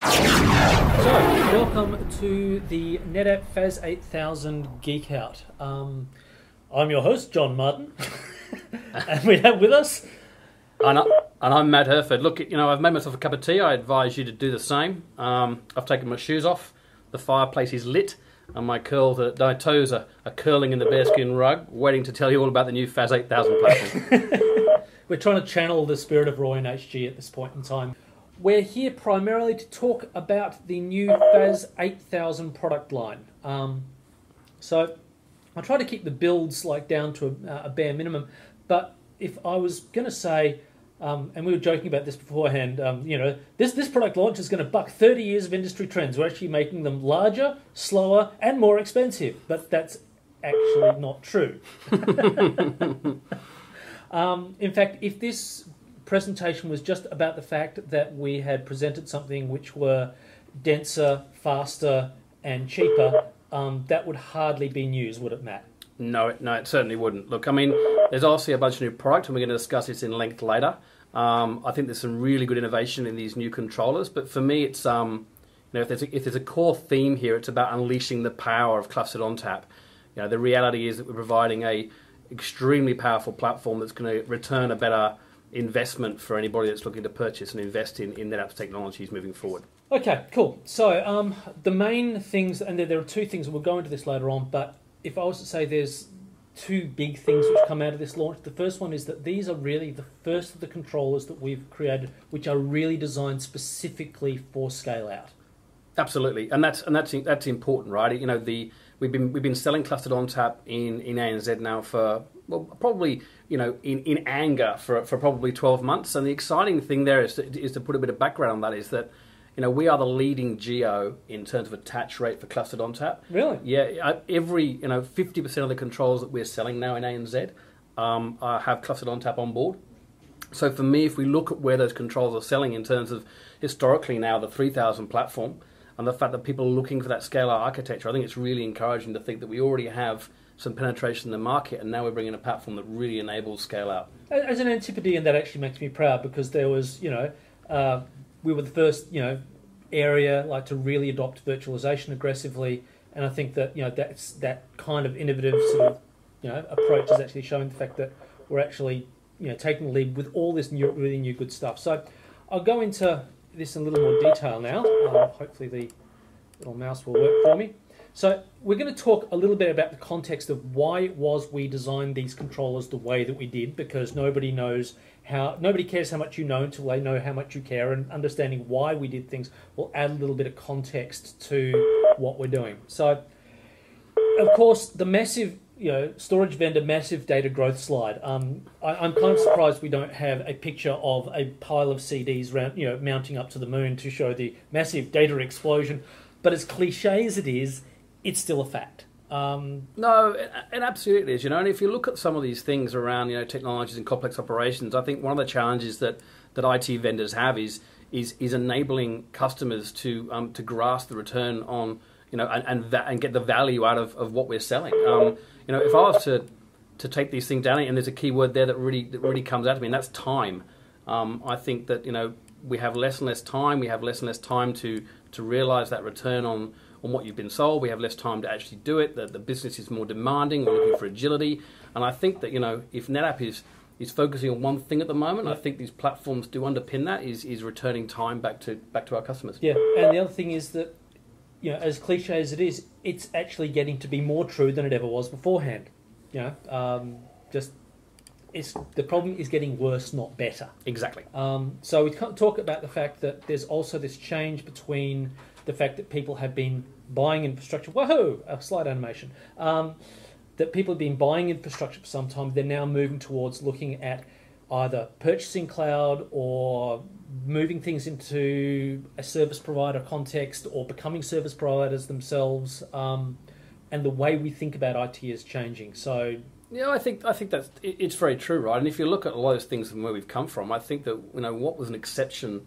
So, welcome to the NetApp FAS 8000 Geek Out. Um, I'm your host, John Martin, and we have with us. And, I, and I'm Matt Hurford. Look, you know, I've made myself a cup of tea. I advise you to do the same. Um, I've taken my shoes off. The fireplace is lit, and my curls, are, my toes are, are curling in the bearskin rug, waiting to tell you all about the new FAS 8000 platform. We're trying to channel the spirit of Roy and HG at this point in time. We're here primarily to talk about the new FAS 8000 product line. Um, so I try to keep the builds like down to a, a bare minimum. But if I was going to say, um, and we were joking about this beforehand, um, you know, this this product launch is going to buck 30 years of industry trends. We're actually making them larger, slower, and more expensive. But that's actually not true. um, in fact, if this presentation was just about the fact that we had presented something which were denser, faster, and cheaper, um, that would hardly be news, would it, Matt? No, no, it certainly wouldn't. Look, I mean, there's obviously a bunch of new product, and we're going to discuss this in length later. Um, I think there's some really good innovation in these new controllers, but for me, it's um, you know, if there's a, if there's a core theme here, it's about unleashing the power of clustered ONTAP. You know, the reality is that we're providing a extremely powerful platform that's going to return a better investment for anybody that's looking to purchase and invest in, in NetApp's technologies moving forward. Okay, cool. So um, the main things, and there, there are two things, and we'll go into this later on, but if I was to say there's two big things which come out of this launch, the first one is that these are really the first of the controllers that we've created which are really designed specifically for scale out. Absolutely, and that's and that's that's important, right? You know, the we've been we've been selling clustered ONTAP in in ANZ now for well probably you know in, in anger for for probably twelve months, and the exciting thing there is to, is to put a bit of background on that is that you know we are the leading geo in terms of attach rate for clustered ONTAP. Really? Yeah, every you know fifty percent of the controls that we're selling now in ANZ um, uh, have clustered ONTAP on board. So for me, if we look at where those controls are selling in terms of historically now the 3000 platform and the fact that people are looking for that scalar architecture, I think it's really encouraging to think that we already have some penetration in the market, and now we're bringing a platform that really enables scale out. As an Antipodean, that actually makes me proud because there was, you know, uh, we were the first, you know, area like to really adopt virtualization aggressively, and I think that you know that's that kind of innovative sort of, you know, approach is actually showing the fact that we're actually, you know, taking the lead with all this new, really new good stuff. So, I'll go into this in a little more detail now. Uh, hopefully the little mouse will work for me. So we're going to talk a little bit about the context of why it was we designed these controllers the way that we did, because nobody knows how, nobody cares how much you know until they know how much you care, and understanding why we did things will add a little bit of context to what we're doing. So, of course, the massive you know, storage vendor massive data growth slide. Um, I, am kind of surprised we don't have a picture of a pile of CDs round, you know, mounting up to the moon to show the massive data explosion. But as cliche as it is, it's still a fact. Um, no, it, it, absolutely is. You know, and if you look at some of these things around, you know, technologies and complex operations, I think one of the challenges that that IT vendors have is is is enabling customers to um, to grasp the return on you know and and, va- and get the value out of, of what we're selling. Um, you know, if I was to to take these things down, and there's a key word there that really that really comes out to me, and that's time. Um, I think that you know we have less and less time. We have less and less time to to realise that return on on what you've been sold. We have less time to actually do it. The, the business is more demanding. We're looking for agility, and I think that you know if NetApp is is focusing on one thing at the moment. I think these platforms do underpin that. Is is returning time back to back to our customers. Yeah, and the other thing is that you know, as cliche as it is, it's actually getting to be more true than it ever was beforehand. You know, um, just it's the problem is getting worse, not better. Exactly. Um, so we can't talk about the fact that there's also this change between the fact that people have been buying infrastructure. Whoa, a slide animation. Um, that people have been buying infrastructure for some time. They're now moving towards looking at either purchasing cloud or moving things into a service provider context or becoming service providers themselves. Um, and the way we think about IT is changing. So yeah, I think I think that's it's very true, right? And if you look at a lot of things from where we've come from, I think that you know what was an exception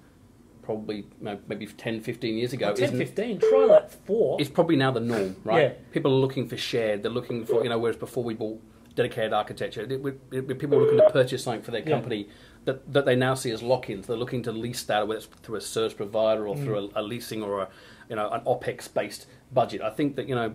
probably maybe 10, 15 years ago. 10, 15, try that four. It's probably now the norm, right? Yeah. People are looking for shared. They're looking for you know whereas before we bought dedicated architecture. It, it, it, people were looking to purchase something for their company. that, that they now see as lock-ins. They're looking to lease that, whether it's through a service provider or Mm. through a, a leasing or a, you know, an OPEX-based budget. I think that, you know,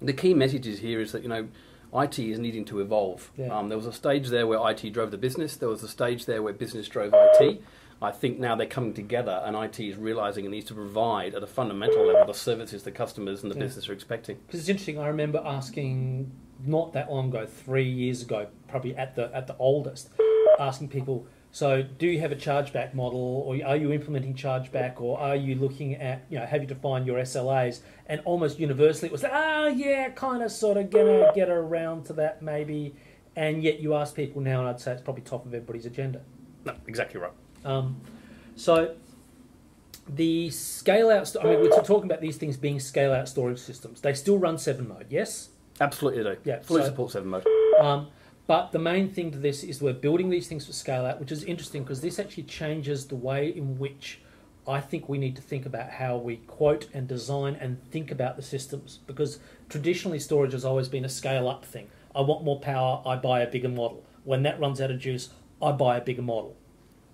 the key messages here is that, you know, IT is needing to evolve. Yeah. Um, there was a stage there where IT drove the business. There was a stage there where business drove IT. I think now they're coming together, and IT is realizing it needs to provide at a fundamental level the services the customers and the Yeah. business are expecting. Because it's interesting. I remember asking not that long ago, three years ago, probably at the at the oldest, asking people. So, do you have a chargeback model, or are you implementing chargeback, or are you looking at you know have you defined your SLAs? And almost universally, it was ah yeah, kind of sort of gonna get around to that maybe. And yet you ask people now, and I'd say it's probably top of everybody's agenda. No, exactly right. Um, so the scale out. I mean, we're talking about these things being scale out storage systems. They still run seven mode, yes. Absolutely they do. Yeah, Fully so- support 7 mode. Um, but the main thing to this is we're building these things for scale out, which is interesting because this actually changes the way in which I think we need to think about how we quote and design and think about the systems. Because traditionally, storage has always been a scale up thing. I want more power, I buy a bigger model. When that runs out of juice, I buy a bigger model.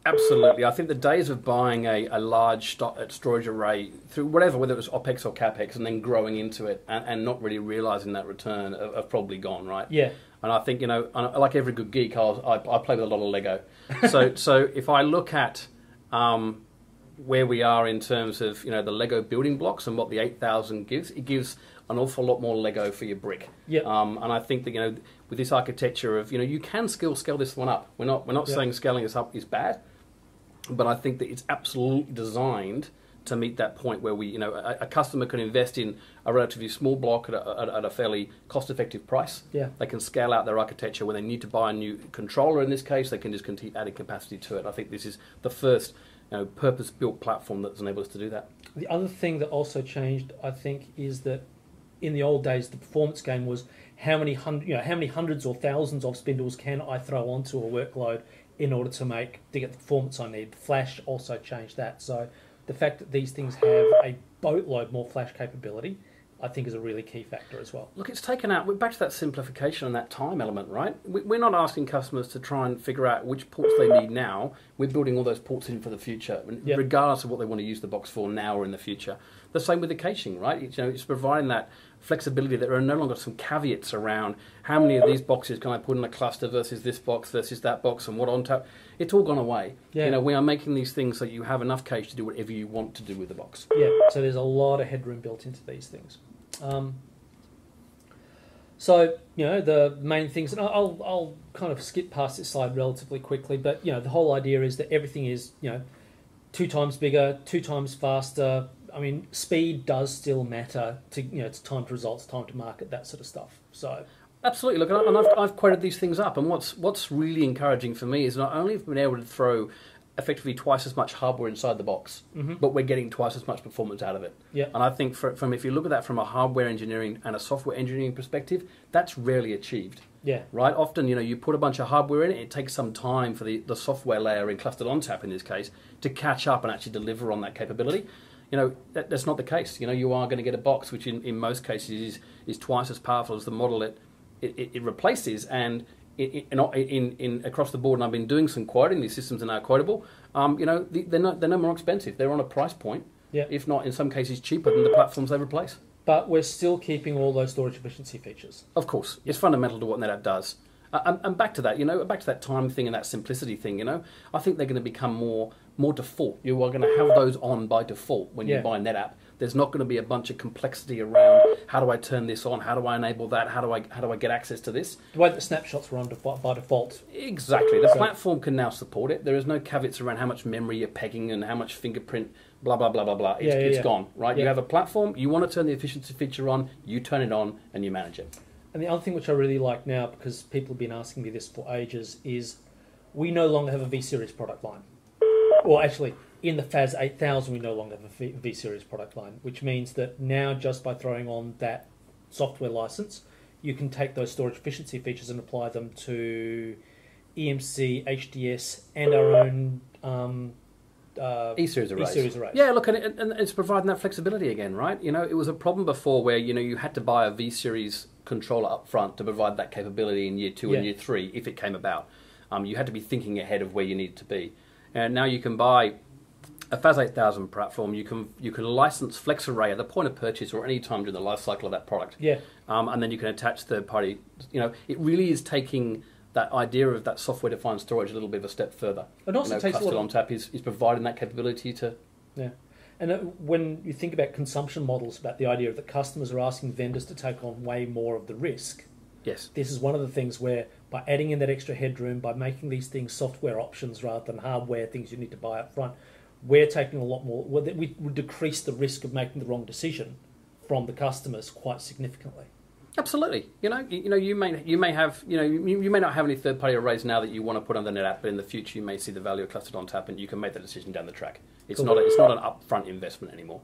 Absolutely. I think the days of buying a, a large uh, storage array through whatever, whether it was OPEX or CAPEX, and then growing into it and, and not really realizing that return have, have probably gone, right? Yeah, And I think, you know, like every good geek, I'll, I, I play with a lot of Lego. So, so if I look at um, where we are in terms of, you know, the Lego building blocks and what the 8000 gives, it gives an awful lot more Lego for your brick. yeah. Um, and I think that you know, with this architecture of you know, you can scale scale this one up. We're not we're not saying scaling this up is bad, but I think that it's absolutely designed to meet that point where we you know a, a customer can invest in a relatively small block at a, at, at a fairly cost effective price. Yeah. They can scale out their architecture when they need to buy a new controller. In this case, they can just continue adding capacity to it. I think this is the first you know, purpose built platform that's enabled us to do that. The other thing that also changed, I think, is that in the old days, the performance game was how many hundred, you know, how many hundreds or thousands of spindles can I throw onto a workload in order to make to get the performance I need. Flash also changed that. So the fact that these things have a boatload more flash capability, I think, is a really key factor as well. Look, it's taken out. We're back to that simplification and that time element, right? We- We're not asking customers to try and figure out which ports they need now. We're building all those ports in for the future, Yep. regardless of what they want to use the box for now or in the future. The same with the caching, right? It's, you know, it's providing that flexibility that there are no longer some caveats around how many of these boxes can I put in a cluster versus this box versus that box and what on top. It's all gone away. Yeah. You know, we are making these things so you have enough cache to do whatever you want to do with the box. Yeah, so there's a lot of headroom built into these things. Um, so you know the main things, and I'll I'll kind of skip past this slide relatively quickly, but you know the whole idea is that everything is you know two times bigger, two times faster. I mean, speed does still matter to you know it's time to results, time to market, that sort of stuff. So Absolutely. Look, and I've, I've quoted these things up, and what's what's really encouraging for me is not only have we been able to throw effectively twice as much hardware inside the box, Mhm. but we're getting twice as much performance out of it. yeah, And I think for, from if you look at that from a hardware engineering and a software engineering perspective, that's rarely achieved. yeah, Right? Often, you know, you put a bunch of hardware in it, it takes some time for the, the software layer in clustered ONTAP in this case to catch up and actually deliver on that capability. You know, that, that's not the case. You know, you are going to get a box which in, in most cases is, is twice as powerful as the model it, it, it, it replaces and in, in, in, across the board, and I've been doing some quoting. These systems are now quotable. Um, you know, they're not they're no more expensive. They're on a price point, yeah. if not in some cases cheaper than the platforms they replace. But we're still keeping all those storage efficiency features. Of course, it's fundamental to what NetApp does. Uh, and, and back to that, you know, back to that time thing and that simplicity thing. You know, I think they're going to become more more default. You are going to have those on by default when you Yeah. buy NetApp. There's not going to be a bunch of complexity around how do I turn this on, how do I enable that, how do I how do I get access to this. The way that snapshots were on by default. Exactly, the So- platform can now support it. There is no caveats around how much memory you're pegging and how much fingerprint. Blah blah blah blah blah. It's, Yeah, yeah, it's gone, right? You have a platform. You want to turn the efficiency feature on. You turn it on and you manage it. And the other thing which I really like now, because people have been asking me this for ages, is we no longer have a V Series product line. Or actually, in the FAS 8000, we no longer have a V Series product line, which means that now just by throwing on that software license, you can take those storage efficiency features and apply them to EMC, HDS, and our own um, uh, E-series arrays. E-series arrays. Yeah, look, and, it, and it's providing that flexibility again, right? You know, it was a problem before where you know you had to buy a V series controller up front to provide that capability in year two and year three if it came about. Um, you had to be thinking ahead of where you needed to be. And now you can buy a FAS 8000 platform. You can you can license FlexArray at the point of purchase or any time during the life cycle of that product. Yeah. Um, and then you can attach third party. You know, it really is taking that idea of that software defined storage a little bit of a step further. And also you know, takes lot ONTAP is, is providing that capability to yeah. And uh, when you think about consumption models, about the idea that customers are asking vendors to take on way more of the risk, yes this is one of the things where by adding in that extra headroom, by making these things software options rather than hardware things you need to buy up front, we're taking a lot more. We would decrease the risk of making the wrong decision from the customers quite significantly. Absolutely. You know, you, you know, you may you may have you know you, you may not have any third party arrays now that you want to put on the NetApp, but in the future you may see the value of clustered ONTAP, and you can make that decision down the track. It's Cool. not a, it's not an upfront investment anymore.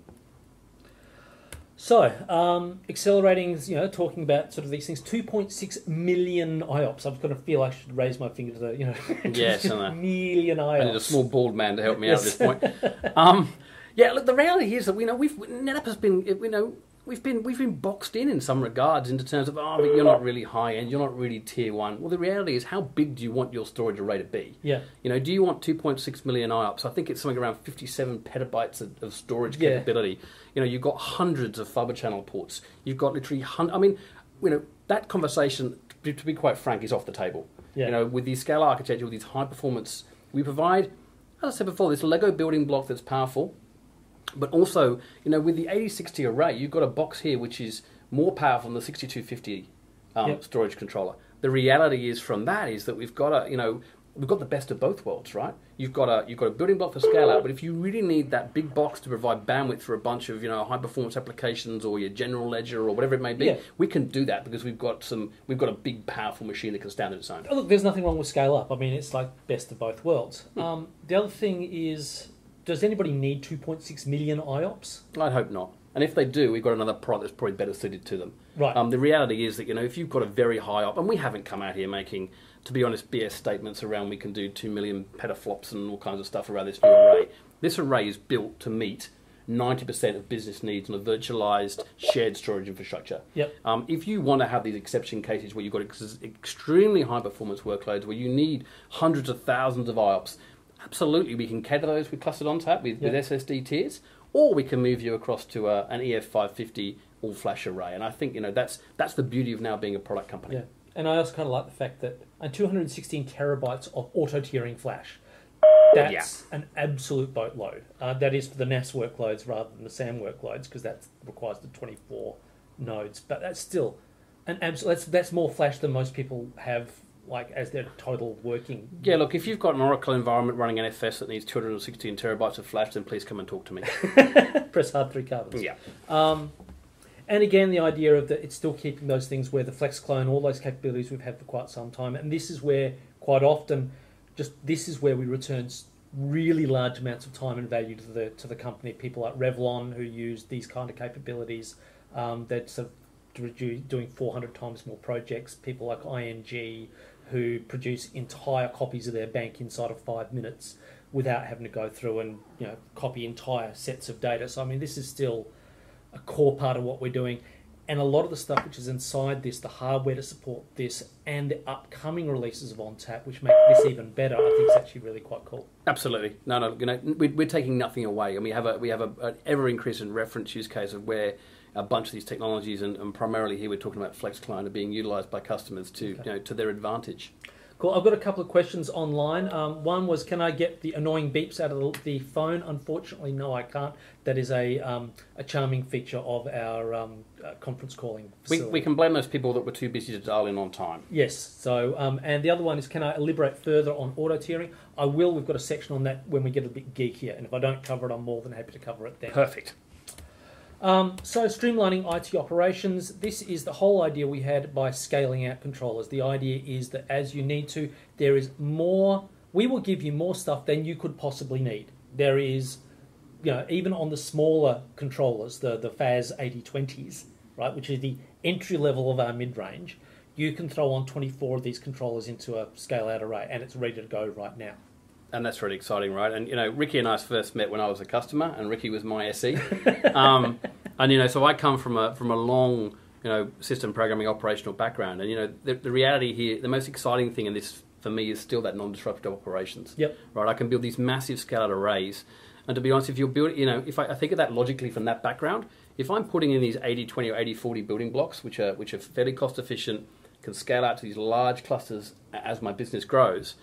So, um, accelerating, you know, talking about sort of these things, 2.6 million IOPS. I'm going to feel I should raise my finger to the, you know, Yes, know. million I need a small bald man to help me out at this point. Um, yeah, look, the reality is that we know we've NetApp has been you know we've been we've been boxed in in some regards into terms of oh, but you're not really high end, you're not really tier one. Well, the reality is, how big do you want your storage array to be? Yeah, You know, do you want 2.6 million IOPS? I think it's something around 57 petabytes of, of storage Yeah. capability. You know, you've got hundreds of fiber channel ports. You've got literally, hun- I mean, you know, that conversation, to be, to be quite frank, is off the table. Yeah. You know, with the scale architecture, with these high performance, we provide, as I said before, this Lego building block that's powerful. But also, you know, with the 8060 array, you've got a box here which is more powerful than the 6250 um, Yep. storage controller. The reality is from that is that we've got a, you know, we've got the best of both worlds, right? You've got a you've got a building block for scale out, but if you really need that big box to provide bandwidth for a bunch of you know high performance applications or your general ledger or whatever it may be, Yeah. we can do that because we've got some we've got a big powerful machine that can stand on its own. Oh, look, there's nothing wrong with scale up. I mean, it's like best of both worlds. Um, the other thing is, does anybody need 2.6 million IOPS? I'd hope not. And if they do, we've got another product that's probably better suited to them. Right. Um, the reality is that you know if you've got a very high up, and we haven't come out here making, to be honest, BS statements around we can do two million petaflops and all kinds of stuff around this new array. This array is built to meet 90% of business needs on a virtualized shared storage infrastructure. Yep. Um, if you want to have these exception cases where you've got ex- extremely high performance workloads, where you need hundreds of thousands of IOPS, absolutely we can cater those with clustered ONTAP with, Yeah. with SSD tiers, or we can move you across to a, an EF550 all flash array. And I think you know that's that's the beauty of now being a product company. Yeah. And I also kind of like the fact that and 216 terabytes of auto tiering flash. That's an absolute boatload. Uh, that is for the NAS workloads rather than the SAN workloads because that requires the 24 nodes. But that's still an absolute. That's that's more flash than most people have, like as their total working. Yeah, look, if you've got an Oracle environment running NFS that needs 216 terabytes of flash, then please come and talk to me. Press hard three carbons. yeah. Um, and again, the idea of that it's still keeping those things where the FlexClone, all those capabilities we've had for quite some time, and this is where quite often, just this is where we return really large amounts of time and value to the to the company. People like Revlon who use these kind of capabilities, um, that sort of do- doing 400 times more projects. People like ING who produce entire copies of their bank inside of five minutes without having to go through and you know copy entire sets of data. So I mean, this is still a core part of what we're doing. And a lot of the stuff which is inside this, the hardware to support this, and the upcoming releases of ONTAP, which make this even better, I think is actually really quite cool. Absolutely. No, no. You know, we- we're taking nothing away, and we have a we have a, an ever increasing reference use case of where a bunch of these technologies, and, and primarily here we're talking about FlexClone, are being utilised by customers to Okay. you know to their advantage. Cool. I've got a couple of questions online. Um, one was, can I get the annoying beeps out of the, the phone? Unfortunately, no, I can't. That is a um, a charming feature of our um, uh, conference calling. We, we can blame those people that were too busy to dial in on time. Yes. So, um, and the other one is, can I elaborate further on auto tiering? I will. We've got a section on that when we get a bit geekier, and if I don't cover it, I'm more than happy to cover it then. Perfect. Um, so, streamlining IT operations. This is the whole idea we had by scaling out controllers. The idea is that as you need to, there is more. We will give you more stuff than you could possibly need. There is, you know, even on the smaller controllers, the the FAS 8020s, right, which is the entry level of our mid range. You can throw on 24 of these controllers into a scale out array, and it's ready to go right now. And that's really exciting, right? And you know, Ricky and I first met when I was a customer, and Ricky was my SE. um, and you know, so I come from a from a long, you know, system programming operational background. And you know, the, the reality here, the most exciting thing in this for me is still that non-disruptive operations. Yep. Right. I can build these massive scale out arrays, and to be honest, if you're building, you know, if I, I think of that logically from that background, if I'm putting in these 80-20 or 80-40 building blocks, which are which are fairly cost efficient, can scale out to these large clusters as my business grows,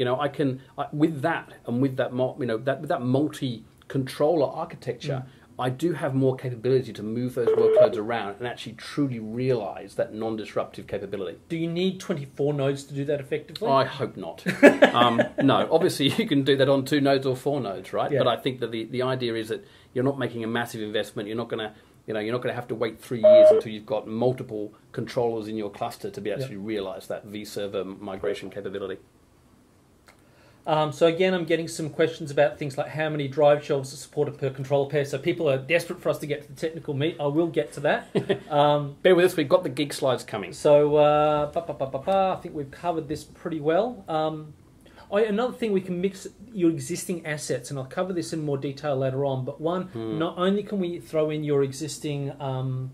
you know, I can I, with that and with that, you know, that with that multi-controller architecture. I do have more capability to move those workloads around and actually truly realize that non-disruptive capability. Do you need 24 nodes to do that effectively? I hope not. um, no, obviously you can do that on two nodes or four nodes, right? Yeah. But I think that the, the idea is that you're not making a massive investment. You're not going to, you know, you're not going to have to wait three years until you've got multiple controllers in your cluster to be actually realize that vServer migration capability. Um, so again, I'm getting some questions about things like how many drive shelves are supported per controller pair. So people are desperate for us to get to the technical meat. I will get to that. um, Bear with us. We've got the gig slides coming. so uh, ba, ba, ba, ba, ba, I think we've covered this pretty well. Um, oh, yeah, another thing, we can mix your existing assets, and I'll cover this in more detail later on. But one, Hmm. not only can we throw in your existing um,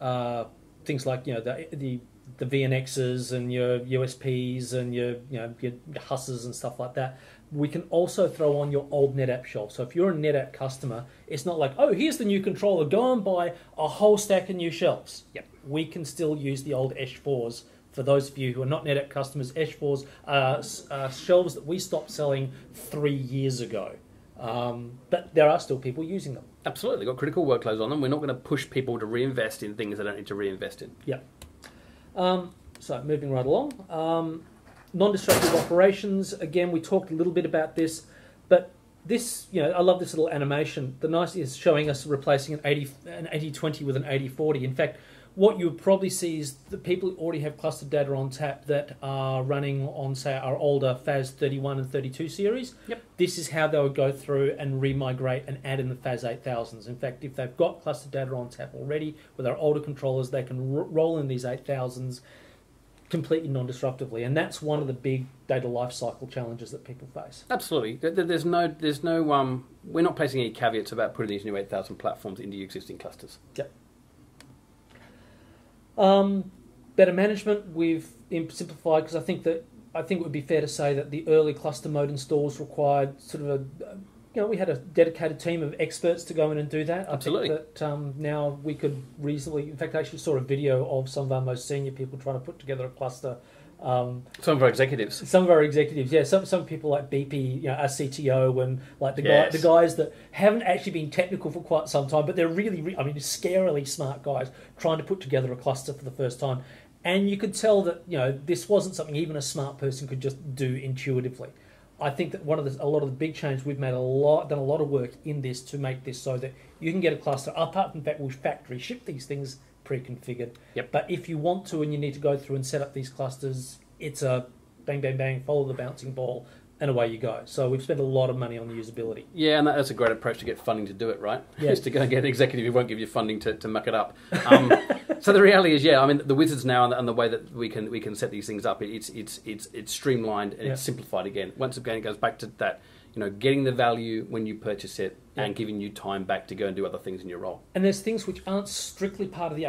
uh, things like you know the the the VNXs and your USPs and your you know your Husses and stuff like that. We can also throw on your old NetApp shelf. So if you're a NetApp customer, it's not like oh here's the new controller, go and buy a whole stack of new shelves. Yep. We can still use the old H4s. For those of you who are not NetApp customers, H4s are, are shelves that we stopped selling three years ago. Um, but there are still people using them. Absolutely, got critical workloads on them. We're not going to push people to reinvest in things they don't need to reinvest in. Yeah. Um, so moving right along, um, non-destructive operations. Again, we talked a little bit about this, but this, you know, I love this little animation. The nice is showing us replacing an 80, an 80-20 with an 80-40. In fact, what you would probably see is the people who already have clustered data ONTAP that are running on, say, our older FAS 31 and 32 series. Yep. This is how they would go through and remigrate and add in the FAS 8000s. In fact, if they've got clustered data ONTAP already with our older controllers, they can r- roll in these 8000s completely non-disruptively, and that's one of the big data lifecycle challenges that people face. Absolutely. There- there- There's no, there's no, um, we're not placing any caveats about putting these new 8,000 platforms into your existing clusters. Um, better management, we've simplified because I think that I think it would be fair to say that the early cluster mode installs required sort of a, you know, we had a dedicated team of experts to go in and do that. I Absolutely. think that um, now we could reasonably, in fact, I actually saw a video of some of our most senior people trying to put together a cluster. Um, Some of our executives. some of our executives, yeah, some some people like BP, you know, our CTO, and like the Yes. guy, the guys that haven't actually been technical for quite some time, but they're really, re- I mean, scarily smart guys trying to put together a cluster for the first time, and you could tell that you know this wasn't something even a smart person could just do intuitively. I think that one of the a lot of the big changes we've made a lot done a lot of work in this to make this so that you can get a cluster apart from the fact we factory ship these things pre-configured. Yep. But if you want to and you need to go through and set up these clusters, it's a bang bang bang, follow the bouncing ball, and away you go. So we've spent a lot of money on the usability. Yeah, and that's a great approach to get funding to do it, right? Yeah. Is to go and get an executive who won't give you funding to, to muck it up. Um, so the reality is, yeah, I mean, the wizards now and the, and the way that we can we can set these things up, it's it's it's it's streamlined and Yeah. it's simplified again. Once again, it goes back to that, you know, getting the value when you purchase it and giving you time back to go and do other things in your role. And there's things which aren't strictly part of the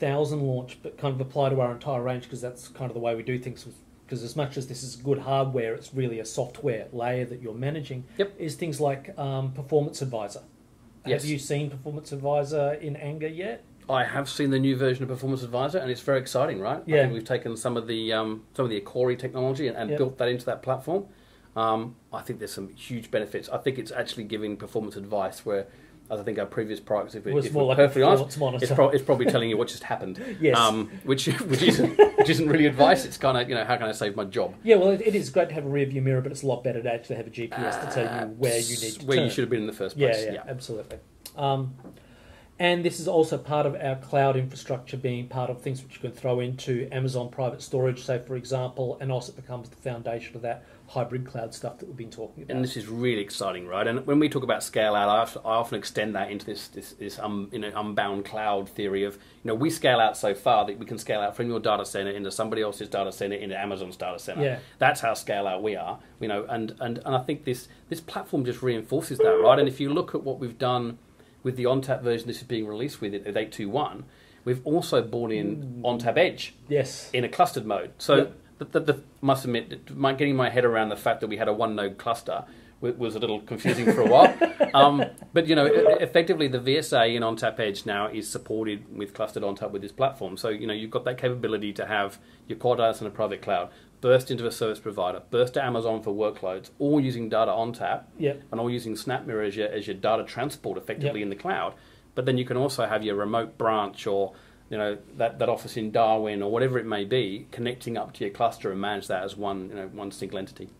8000 launch, but kind of apply to our entire range because that's kind of the way we do things. Because as much as this is good hardware, it's really a software layer that you're managing. Yep. Is things like um, Performance Advisor. Yes. Have you seen Performance Advisor in anger yet? I have seen the new version of Performance Advisor, and it's very exciting, right? I Yeah. think we've taken some of the um, some of the Akorri technology and, and Yep. built that into that platform. Um, I think there's some huge benefits. I think it's actually giving performance advice where, as I think our previous products, if, was if more we're like perfectly honest, it's, pro- it's probably telling you what just happened. Yes. Um, which which isn't which isn't really advice. It's kind of you know how can I save my job? Yeah, well, it, it is great to have a rear view mirror, but it's a lot better to actually have a GPS to tell you where you need to where turn. you should have been in the first Yeah, place. yeah, absolutely. Um, and this is also part of our cloud infrastructure being part of things which you can throw into Amazon private storage, say, for example, and also it becomes the foundation of that hybrid cloud stuff that we've been talking about. And this is really exciting, right? And when we talk about scale out, I often, I often extend that into this this, this um, you know, unbound cloud theory of you know we scale out so far that we can scale out from your data center into somebody else's data center into Amazon's data center. Yeah. That's how scale out we are, you know. And, and and I think this this platform just reinforces that, right? And if you look at what we've done with the ONTAP version this is being released with it at eight two one, we've also brought in ONTAP Edge yes. in a clustered mode. So Yep. The, the, must admit, my, getting my head around the fact that we had a one node cluster was a little confusing for a while. um, but you know, effectively, the VSA in ONTAP Edge now is supported with clustered ONTAP with this platform. So you know, you've got that capability to have your core data in a private cloud burst into a service provider, burst to Amazon for workloads, all using data ONTAP, yep. and all using SnapMirror as your, as your data transport effectively yep. in the cloud. But then you can also have your remote branch or you know that, that office in Darwin or whatever it may be, connecting up to your cluster and manage that as one you know one single entity.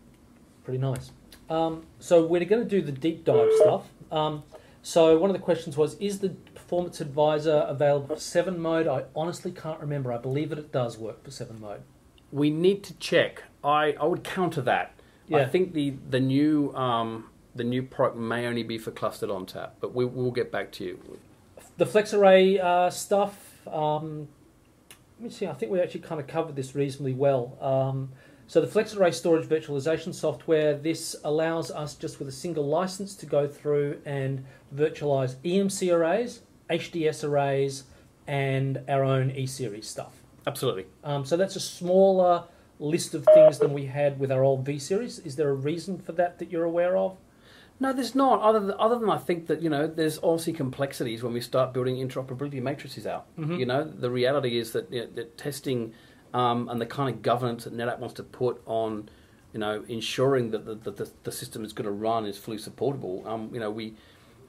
Pretty nice. Um, so we're going to do the deep dive stuff. Um, so one of the questions was, is the Performance Advisor available for 7 mode? I honestly can't remember. I believe that it does work for 7 mode. We need to check. I, I would counter that. Yeah. I think the, the new um, the new product may only be for clustered ONTAP, but we, we'll get back to you. The FlexArray uh, stuff, um, let me see, I think we actually kind of covered this reasonably well. Um, so the FlexArray storage virtualization software, this allows us just with a single license to go through and virtualize EMC arrays, HDS arrays, and our own E-series stuff. Absolutely. Um, so that's a smaller list of things than we had with our old V-series. Is there a reason for that that you're aware of? No, there's not. Other than, other than I think that you know, there's obviously complexities when we start building interoperability matrices out. Mm-hmm. You know, the reality is that, you know, that testing um, and the kind of governance that NetApp wants to put on, you know, ensuring that the, the, the system is going to run is fully supportable. Um, you know, we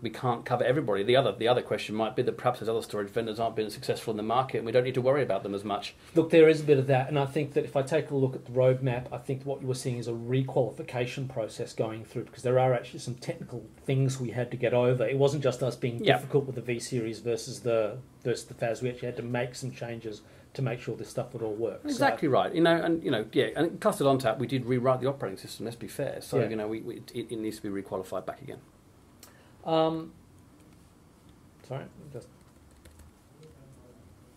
we can't cover everybody. The other the other question might be that perhaps those other storage vendors aren't being successful in the market, and we don't need to worry about them as much. Look, there is a bit of that, and I think that if I take a look at the roadmap, I think what you were seeing is a requalification process going through because there are actually some technical things we had to get over. It wasn't just us being Yeah. difficult with the V series versus the versus the FAS. We actually had to make some changes to make sure this stuff would all work. So- Exactly right. You know, and you know, yeah, and clustered ONTAP, we did rewrite the operating system. Let's be fair. So Yeah. you know, we, we it, it needs to be requalified back again. Um, sorry, just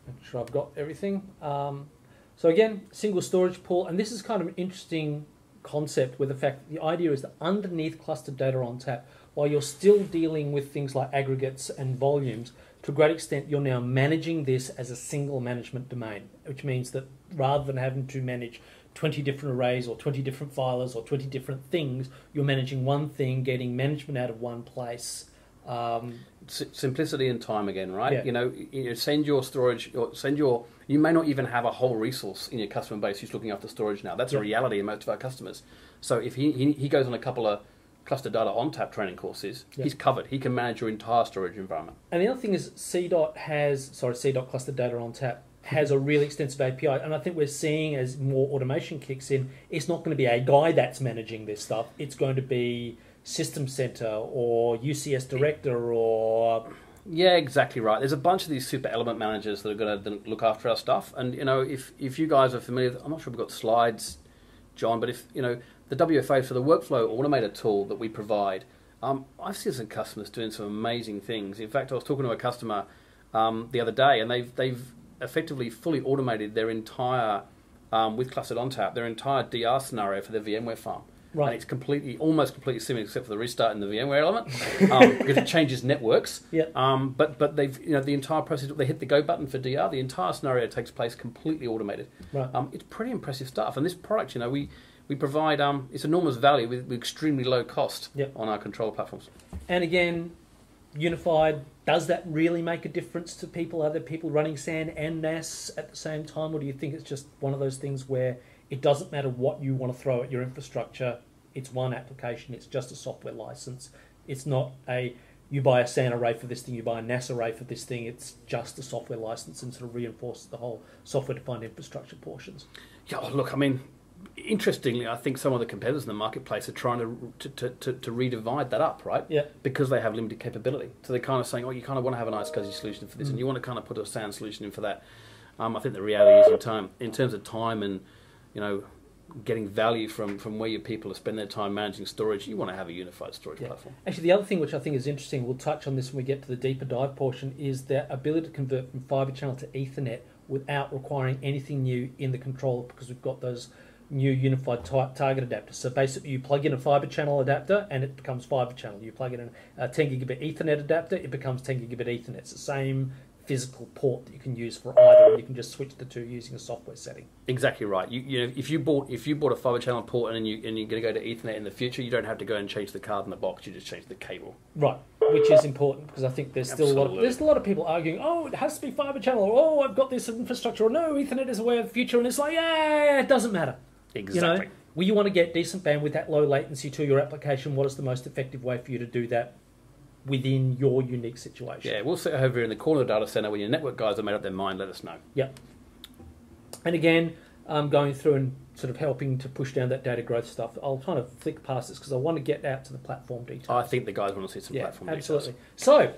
make sure I've got everything. Um, so again, single storage pool, and this is kind of an interesting concept with the fact the idea is that underneath clustered data ONTAP, while you're still dealing with things like aggregates and volumes, to a great extent you're now managing this as a single management domain, which means that rather than having to manage 20 different arrays or 20 different filers or 20 different things, you're managing one thing, getting management out of one place. Um, simplicity and time again, right? Yeah. You know, you know, send your storage, or send your. You may not even have a whole resource in your customer base who's looking after storage now. That's Yeah. a reality in most of our customers. So if he, he he goes on a couple of cluster data ONTAP training courses, Yeah. he's covered. He can manage your entire storage environment. And the other thing is CDOT has, sorry, CDOT cluster data ONTAP has a really extensive API. And I think we're seeing as more automation kicks in, it's not going to be a guy that's managing this stuff. It's going to be System Center or UCS Director or Yeah, exactly right. There's a bunch of these super element managers that are going to look after our stuff. And you know, if if you guys are familiar, I'm not sure we've got slides, John, but if you know the WFA for the workflow automator tool that we provide, um, I've seen some customers doing some amazing things. In fact, I was talking to a customer um, the other day, and they've they've effectively fully automated their entire um, with clustered ONTAP their entire DR scenario for their VMware farm. Right. And it's completely, almost completely similar, except for the restart in the VMware element, um, because it changes networks. Yeah. Um, but but they've you know the entire process. They hit the go button for DR. The entire scenario takes place completely automated. Right. Um, it's pretty impressive stuff. And this product, you know, we we provide um, it's enormous value with, with extremely low cost Yep. on our control platforms. And again, unified, does that really make a difference to people? Are there people running SAN and NAS at the same time? Or do you think it's just one of those things where it doesn't matter what you want to throw at your infrastructure? It's one application, it's just a software license. It's not a you buy a SAN array for this thing, you buy a NAS array for this thing. It's just a software license and sort of reinforces the whole software defined infrastructure portions. Yeah, look, I mean, interestingly, I think some of the competitors in the marketplace are trying to to, to, to, to redivide that up, right? Yeah. Because they have limited capability. So they're kind of saying, oh, you kind of want to have a nice cozy solution for this, and you want to kind of put a SAN solution in for that. Um, I think the reality is in time, in terms of time and you know, getting value from from where your people are spending their time managing storage, you want to have a unified storage Yeah. platform. Actually, the other thing which I think is interesting, we'll touch on this when we get to the deeper dive portion, is their ability to convert from fiber channel to Ethernet without requiring anything new in the controller because we've got those new unified type target adapter. So basically, you plug in a fiber channel adapter and it becomes fiber channel. You plug in a 10 gigabit Ethernet adapter, it becomes 10 gigabit Ethernet. It's the same physical port that you can use for either, and you can just switch the two using a software setting. Exactly right. You, you know, if you bought if you bought a fiber channel port and you and you're going to go to Ethernet in the future, you don't have to go and change the card in the box. You just change the cable. Right, which is important because I think there's still a lot. Of, there's a lot of people arguing, oh, it has to be fiber channel, or oh, I've got this infrastructure, or no, Ethernet is a way of the future, and it's like, yeah, it doesn't matter. Exactly. You know, well, you want to get decent bandwidth at low latency to your application. What is the most effective way for you to do that within your unique situation? Yeah, we'll sit over here in the corner of the data center when your network guys have made up their mind. Let us know. Yep. And again, um, going through and sort of helping to push down that data growth stuff. I'll kind of flick past this because I want to get out to the platform details. I think the guys want to see some yeah, platform absolutely. details. So,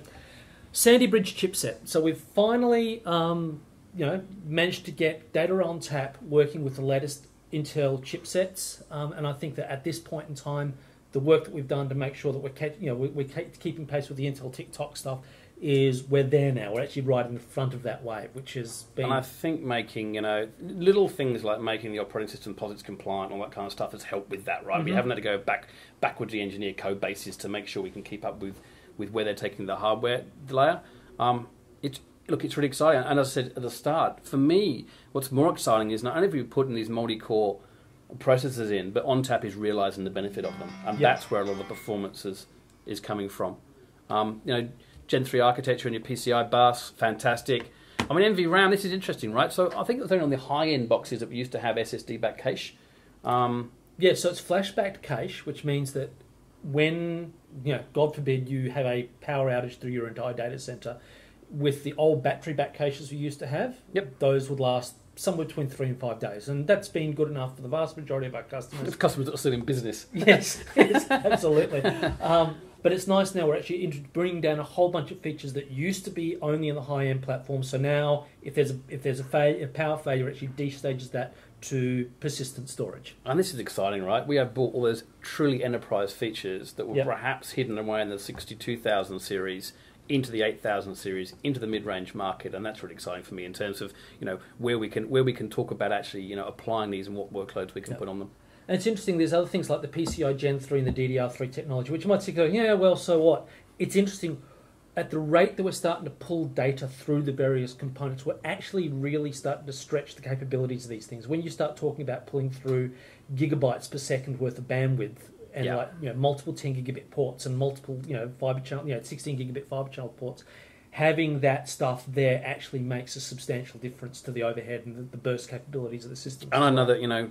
Sandy Bridge chipset. So we've finally, um, you know, managed to get data ONTAP working with the latest Intel chipsets, um, and I think that at this point in time, the work that we've done to make sure that we're, you know, we're, keeping pace with the Intel tick-tock stuff is we're there now. We're actually right in the front of that wave, which has been And I think making, you know, little things like making the operating system POSIX compliant, all that kind of stuff has helped with that, right? We Mhm. haven't had to go back backwards the engineer code bases to make sure we can keep up with, with where they're taking the hardware layer. Um, it's look, it's really exciting. And as I said at the start, for me, what's more exciting is not only we putting these multi-core processors in, but ONTAP is realizing the benefit of them, and Yeah. that's where a lot of the performance is, is coming from. Um, you know, Gen 3 architecture and your PCI bus, fantastic. I mean, NVRAM, this is interesting, right? So I think it's only on the high-end boxes that we used to have SSD back cache. Um, Yeah, so it's flashback cache, which means that when, you know, God forbid you have a power outage through your entire data center, with the old battery back caches we used to have, Yep. those would last somewhere between three and five days. And that's been good enough for the vast majority of our customers. customers that are still in business. yes, yes, absolutely. Um, but it's nice now we're actually bringing down a whole bunch of features that used to be only in the high end platform. So now, if there's a if there's a, a power failure, it actually destages that to persistent storage. And this is exciting, right? We have brought all those truly enterprise features that were Yep. perhaps hidden away in the 62,000 series into the 8,000 series, into the mid-range market, and that's really exciting for me in terms of you know where we can where we can talk about actually you know applying these and what workloads we can Yep. put on them. And it's interesting, there's other things like the PCI Gen 3 and the DDR3 technology, which you might say, go, yeah, well, so what? It's interesting. At the rate that we're starting to pull data through the various components, we're actually really starting to stretch the capabilities of these things. When you start talking about pulling through gigabytes per second worth of bandwidth and Yeah. like you know multiple 10 gigabit ports and multiple you know fiber channel you know 16 gigabit fiber channel ports having that stuff there actually makes a substantial difference to the overhead and the, the burst capabilities of the system And I know that you know,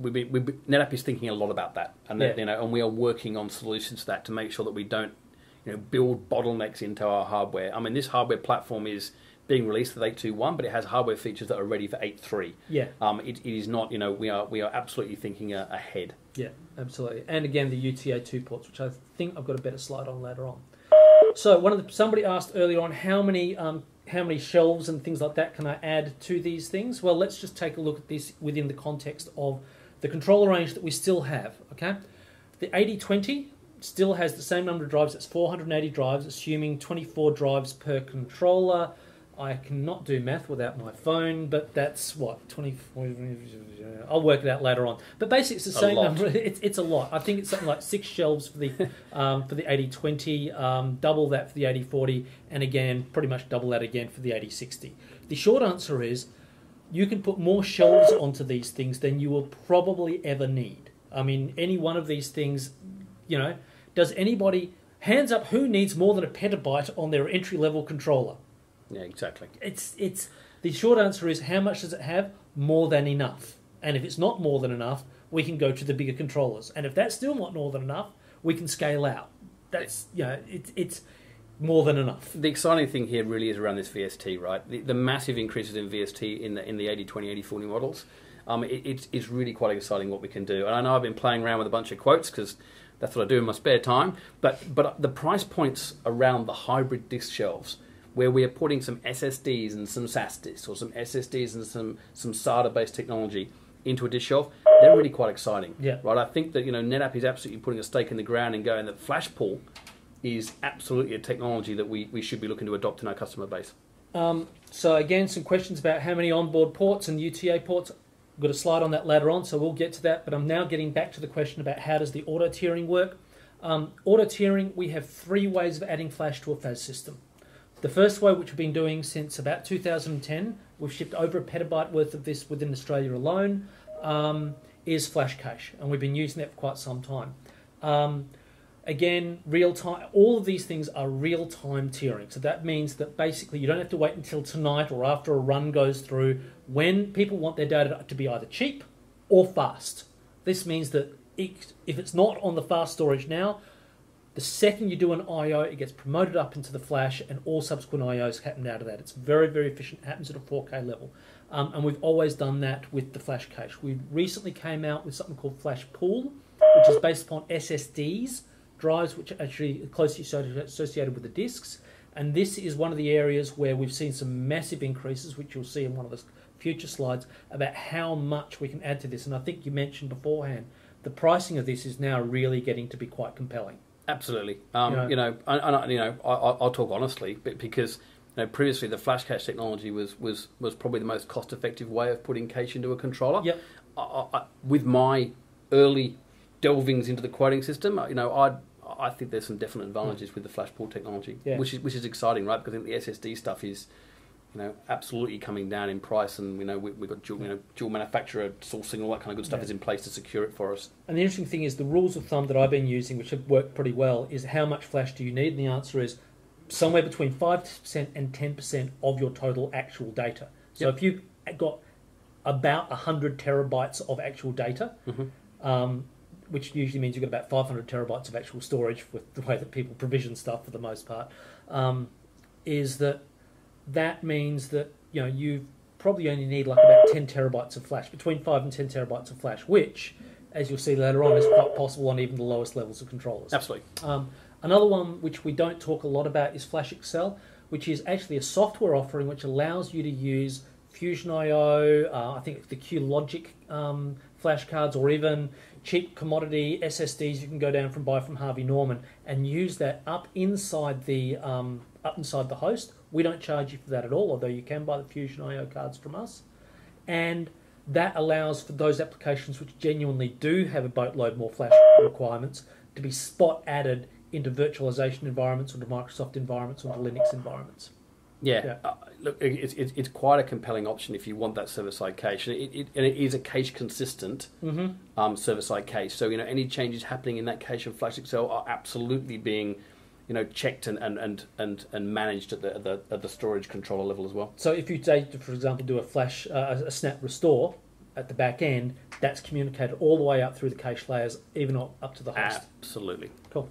we be, we be, NetApp is thinking a lot about that, and that, Yeah. you know, and we are working on solutions to that to make sure that we don't, you know, build bottlenecks into our hardware. I mean, this hardware platform is being released with 8.2.1, but it has hardware features that are ready for 8.3. yeah Um, it, it is not, you know, we are we are absolutely thinking uh, ahead. Yeah, absolutely. And again, the UTA two ports, which I think I've got a better slide on later on. So one of the, somebody asked earlier on how many um, how many shelves and things like that can I add to these things? Well, let's just take a look at this within the context of the controller range that we still have. Okay, the 8020 still has the same number of drives. It's 480 drives, assuming 24 drives per controller. I cannot do math without my phone, but that's what 24. I'll work it out later on. But basically, it's the A same lot. number. It's, it's a lot. I think it's something like six shelves for the um, for the 8020, um, double that for the 8040, and again, pretty much double that again for the 8060. The short answer is, you can put more shelves onto these things than you will probably ever need. I mean, any one of these things, you know, does anybody hands up who needs more than a petabyte on their entry level controller? Yeah, exactly. It's it's the short answer is how much does it have? More than enough. And if it's not more than enough, we can go to the bigger controllers. And if that's still not more than enough, we can scale out. That's you know, it's it's more than enough. The exciting thing here really is around this VST, right? The, the massive increases in VST in the in the 8020, 8040 models. Um, it, it's, it's really quite exciting what we can do. And I know I've been playing around with a bunch of quotes because that's what I do in my spare time. But but the price points around the hybrid disk shelves, where we are putting some SSDs and some SAS disks, or some SSDs and some some SATA based technology into a disk shelf, they're really quite exciting. Yeah. Right. I think that you know NetApp is absolutely putting a stake in the ground and going that flash pool is absolutely a technology that we, we should be looking to adopt in our customer base. Um, so again, some questions about how many onboard ports and UTA ports. I've got a slide on that later on, so we'll get to that. But I'm now getting back to the question about how does the auto tiering work. Um, auto tiering, we have three ways of adding flash to a FAS system. The first way, which we've been doing since about 2010, we've shipped over a petabyte worth of this within Australia alone, um, is Flash Cache, and we've been using that for quite some time. Um, again, real time. All of these things are real time tiering. So that means that basically you don't have to wait until tonight or after a run goes through when people want their data to be either cheap or fast. This means that if it's not on the fast storage now, the second you do an I/O, it gets promoted up into the flash, and all subsequent I/Os happen out of that. It's very, very efficient. It happens at a 4K level, um, and we've always done that with the flash cache. We recently came out with something called Flash Pool, which is based upon SSDs drives, which are actually closely associated with the disks. And this is one of the areas where we've seen some massive increases, which you'll see in one of the future slides, about how much we can add to this. And I think you mentioned beforehand, the pricing of this is now really getting to be quite compelling. Absolutely. Um, you know, you know, I, you know, I, will talk honestly, but because you know, previously the flash cache technology was, was, was probably the most cost effective way of putting cache into a controller. Yep. I, I, with my early delvings into the quoting system, you know, I I think there's some definite advantages mm. with the flash pool technology, yeah. which is which is exciting, right? Because I think the SSD stuff is you know, absolutely coming down in price, and you know, we, have got dual, you know, dual manufacturer sourcing, all that kind of good stuff yeah. is in place to secure it for us. And the interesting thing is, the rules of thumb that I've been using, which have worked pretty well, is how much flash do you need? And the answer is somewhere between five percent and ten percent of your total actual data. So yep. if you've got about hundred terabytes of actual data, mm-hmm. um, which usually means you've got about 500 terabytes of actual storage with the way that people provision stuff for the most part, um, is that that means that you know you probably only need like about 10 terabytes of flash, between 5 and 10 terabytes of flash, which, as you'll see later on, is quite possible on even the lowest levels of controllers. Absolutely. Um, another one which we don't talk a lot about is Flash Accel, which is actually a software offering which allows you to use Fusion IO, uh, I think the QLogic um, flash cards, or even cheap commodity SSDs you can go down from buy from Harvey Norman and use that up inside the um, up inside the host. We don't charge you for that at all, although you can buy the Fusion IO cards from us. And that allows for those applications which genuinely do have a boatload more flash requirements to be spot added into virtualization environments or to Microsoft environments or to Linux environments. Yeah, yeah. Uh, look, it's, it's, it's quite a compelling option if you want that server side cache, and it, it, and it is a cache consistent mm-hmm. um, server side cache. So you know any changes happening in that cache of Flash Accel are absolutely being you know checked and and, and, and, and managed at the, at the at the storage controller level as well. So if you say, for example, do a flash uh, a snap restore at the back end, that's communicated all the way up through the cache layers, even up to the host. Absolutely. Cool.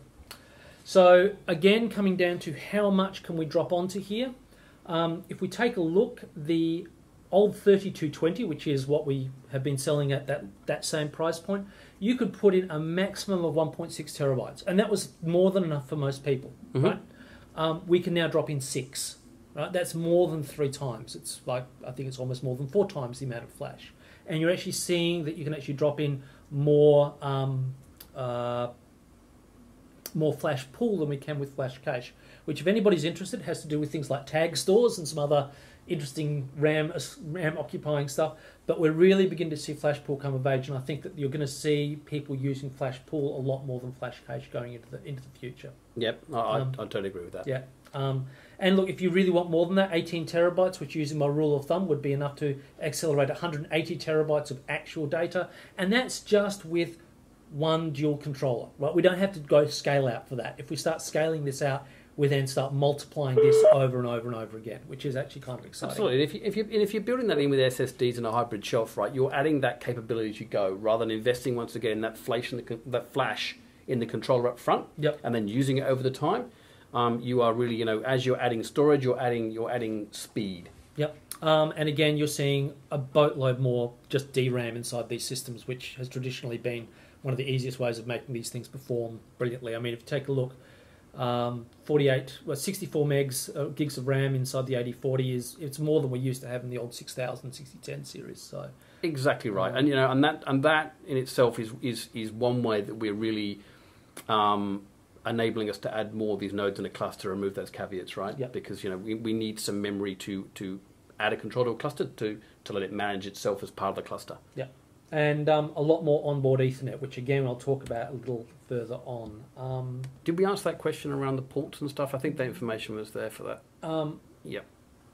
So again, coming down to how much can we drop onto here? Um, if we take a look, the old 3220, which is what we have been selling at that, that same price point, you could put in a maximum of 1.6 terabytes, and that was more than enough for most people, mm-hmm. right? Um, we can now drop in six, right? That's more than three times. It's like I think it's almost more than four times the amount of flash, and you're actually seeing that you can actually drop in more um, uh, more flash pool than we can with flash cache which, if anybody's interested, has to do with things like tag stores and some other interesting RAM RAM occupying stuff. But we're really beginning to see Flash Pool come of age, and I think that you're going to see people using Flash Pool a lot more than Flash Cache going into the into the future. Yep, I, um, I, I totally agree with that. Yeah. Um, and look, if you really want more than that, 18 terabytes, which using my rule of thumb would be enough to accelerate 180 terabytes of actual data, and that's just with one dual controller. Right? We don't have to go scale out for that. If we start scaling this out, we then start multiplying this over and over and over again, which is actually kind of exciting. Absolutely. If, you, if, you, if you're building that in with SSDs and a hybrid shelf, right, you're adding that capability as you go rather than investing once again in that flash, in the, that flash in the controller up front yep. and then using it over the time. Um, you are really, you know, as you're adding storage, you're adding, you're adding speed. Yep. Um, and again, you're seeing a boatload more just DRAM inside these systems, which has traditionally been one of the easiest ways of making these things perform brilliantly. I mean, if you take a look, um, 48, well, 64 megs uh, gigs of RAM inside the 8040 is it's more than we used to have in the old 6000 6010 series. So exactly right, and you know, and that and that in itself is is is one way that we're really um, enabling us to add more of these nodes in a cluster, and remove those caveats, right? Yep. Because you know we, we need some memory to to add a control to a cluster to to let it manage itself as part of the cluster. Yeah and um, a lot more onboard Ethernet, which again I'll talk about a little further on. Um, Did we answer that question around the ports and stuff? I think the information was there for that. Um, Yep.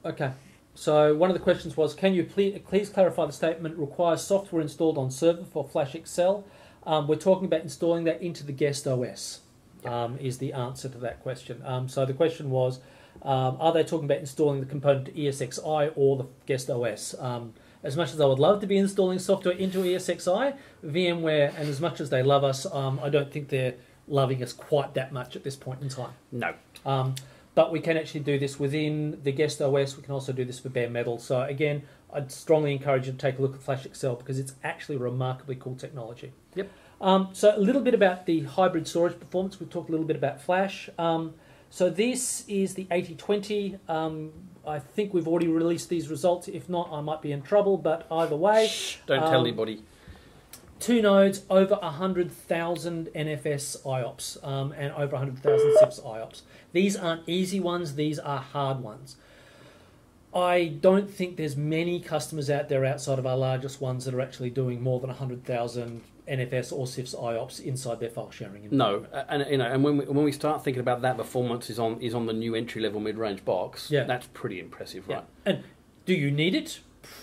Okay. So one of the questions was, can you ple- please clarify the statement requires software installed on server for Flash Accel? Um, we're talking about installing that into the guest OS. Um, is the answer to that question. Um, so the question was, um, are they talking about installing the component to ESXi or the guest OS? As much as I would love to be installing software into ESXi, VMware, and as much as they love us, um, I don't think they're loving us quite that much at this point in time. No. Um, but we can actually do this within the guest OS. We can also do this for bare metal. So again, I'd strongly encourage you to take a look at Flash Accel because it's actually remarkably cool technology. Yep. Um, so a little bit about the hybrid storage performance. We've talked a little bit about Flash. Um, so this is the 8020. Um, I think we've already released these results. If not, I might be in trouble. But either way, Don't tell Um, anybody. two nodes over 100,000 NFS IOPS um, and over 100,000 CIFS IOPS. These aren't easy ones, these are hard ones. I don't think there's many customers out there outside of our largest ones that are actually doing more than 100,000 NFS or CIFS IOPS inside their file sharing. No, and you know, and when we, when we start thinking about that performance is on is on the new entry level mid range box. Yeah. that's pretty impressive, right? Yeah. And do you need it?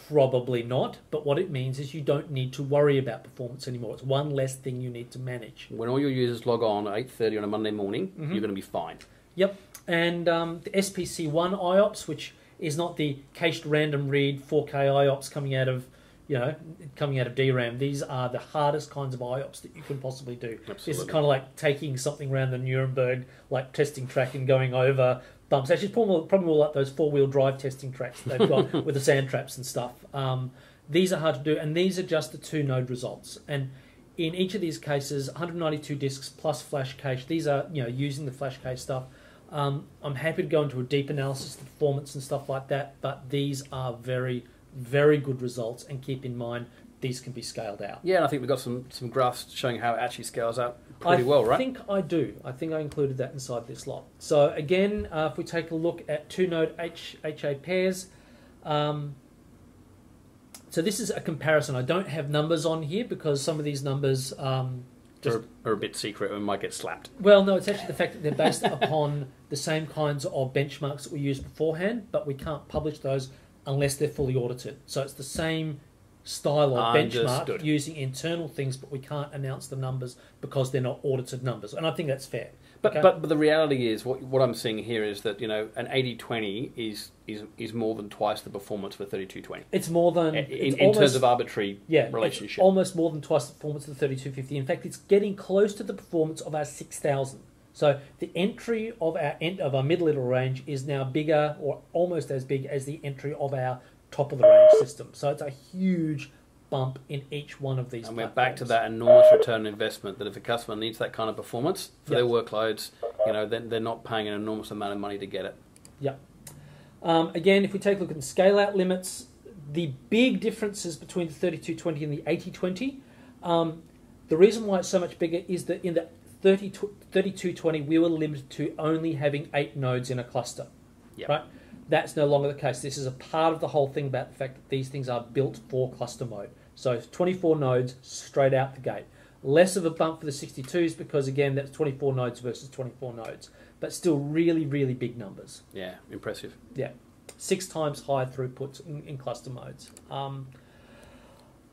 Probably not. But what it means is you don't need to worry about performance anymore. It's one less thing you need to manage. When all your users log on at eight thirty on a Monday morning, Mhm. you're going to be fine. Yep, and um, the SPC1 IOPS, which is not the cached random read 4K IOPS coming out of, you know, coming out of DRAM. These are the hardest kinds of IOPS that you can possibly do. This is kind of like taking something around the Nürburgring, like testing track and going over bumps. Actually, it's probably more, probably more like those four-wheel drive testing tracks that they've got with the sand traps and stuff. Um, these are hard to do, and these are just the two-node results. And in each of these cases, 192 disks plus flash cache. These are you know using the flash cache stuff. Um, I'm happy to go into a deep analysis of performance and stuff like that, but these are very, very good results. And keep in mind, these can be scaled out. Yeah, and I think we've got some some graphs showing how it actually scales out pretty I well, right? I think I do. I think I included that inside this lot. So again, uh, if we take a look at two node H, HA pairs, um, so this is a comparison. I don't have numbers on here because some of these numbers um, just are, are a bit secret and might get slapped. well, no, it's actually the fact that they're based upon the same kinds of benchmarks that we used beforehand, but we can't publish those unless they're fully audited. So it's the same style of benchmark using internal things, but we can't announce the numbers because they're not audited numbers. And I think that's fair. But, Okay. but but the reality is what what I'm seeing here is that you know an 80-20 is is is more than twice the performance for 3220 it's more than in, in almost, terms of arbitrary yeah, relationship. almost more than twice the performance of the 3250. In fact, it's getting close to the performance of our 6000. So the entry of our end of our mid little range is now bigger or almost as big as the entry of our top of the range system. So it's a huge bump in each one of these. and we're back to that enormous return on investment that if a customer needs that kind of performance for Yep. their workloads, you know, then they're not paying an enormous amount of money to get it. Um, again, if we take a look at the scale out limits, the big differences between the 3220 and the 8020, um, the reason why it's so much bigger is that in the 30, 3220 we were limited to only having eight nodes in a cluster. Yep. Right? That's no longer the case. This is a part of the whole thing about the fact that these things are built for cluster mode. So 24 nodes straight out the gate. Less of a bump for the 62s because again that's 24 nodes versus 24 nodes, but still really really big numbers Yeah, impressive. Yeah. six times higher throughputs in, in cluster modes. Um,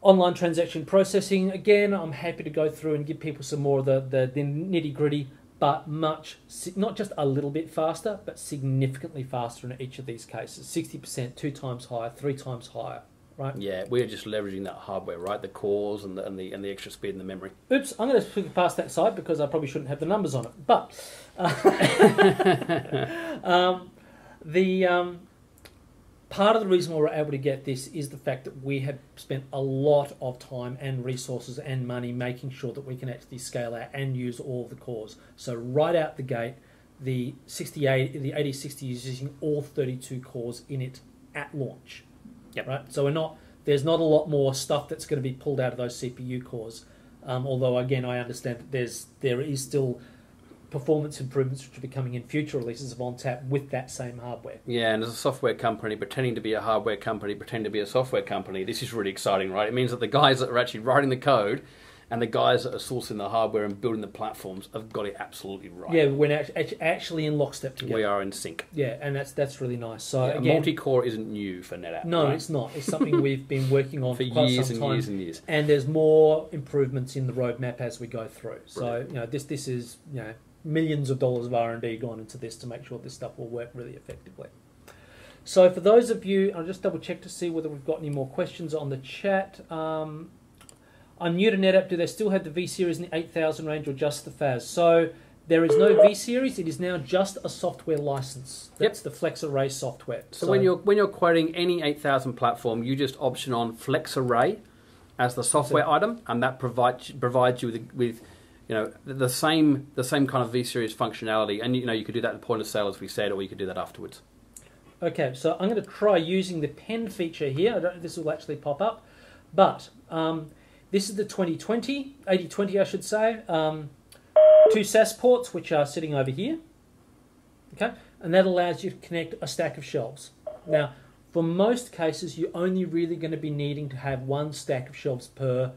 online transaction processing, again, I'm happy to go through and give people some more of the, the, the nitty gritty, but much, not just a little bit faster, but significantly faster in each of these cases. 60%, two times higher, three times higher, right? Yeah, we're just leveraging that hardware, right? The cores and the and the, and the extra speed in the memory. Oops, I'm going to skip past that side because I probably shouldn't have the numbers on it. But uh, um, the um, part of the reason why we're able to get this is the fact that we have spent a lot of time and resources and money making sure that we can actually scale out and use all of the cores. So right out the gate, the 68, the 8060 is using all 32 cores in it at launch. Yep. Right. So we're not. There's not a lot more stuff that's going to be pulled out of those CPU cores. Um, although again, I understand that there's there is still performance improvements which will be coming in future releases of ONTAP with that same hardware. Yeah, and as a software company, pretending to be a hardware company, pretending to be a software company, this is really exciting, right? It means that the guys that are actually writing the code and the guys that are sourcing the hardware and building the platforms have got it absolutely right. Yeah, we're act- act- actually in lockstep together. we are in sync. Yeah, and that's that's really nice. So Yeah, again, multi-core isn't new for NetApp. no, right? it's not. It's something we've been working on for years some and time. years and years. and there's more improvements in the roadmap as we go through. So Brilliant. you know this this is you know millions of dollars of R and D gone into this to make sure this stuff will work really effectively. So for those of you, I'll just double check to see whether we've got any more questions on the chat. Um, I'm new to NetApp. Do they still have the V series in the 8000 range or just the FAS? So there is no V series. It is now just a software license. Yep. That's the FlexArray software. So, when you're when you're quoting any 8000 platform, you just option on FlexArray as the software item, and that provides provides you with, with you know the, same the same kind of V series functionality. And you know you could do that at the point of sale, as we said, or you could do that afterwards. Okay, so I'm going to try using the pen feature here. I don't know if this will actually pop up, but um, this is the 2020, 8020, I should say. Um, two SAS ports, which are sitting over here. Okay, and that allows you to connect a stack of shelves. Now, for most cases, you're only really going to be needing to have one stack of shelves per